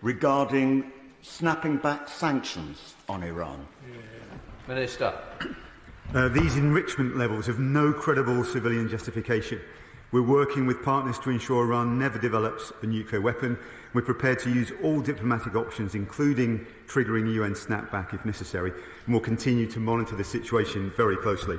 regarding snapping back sanctions on Iran? Minister. Uh, these enrichment levels have no credible civilian justification. We're working with partners to ensure Iran never develops a nuclear weapon. We're prepared to use all diplomatic options, including triggering UN snapback if necessary, and we'll continue to monitor the situation very closely.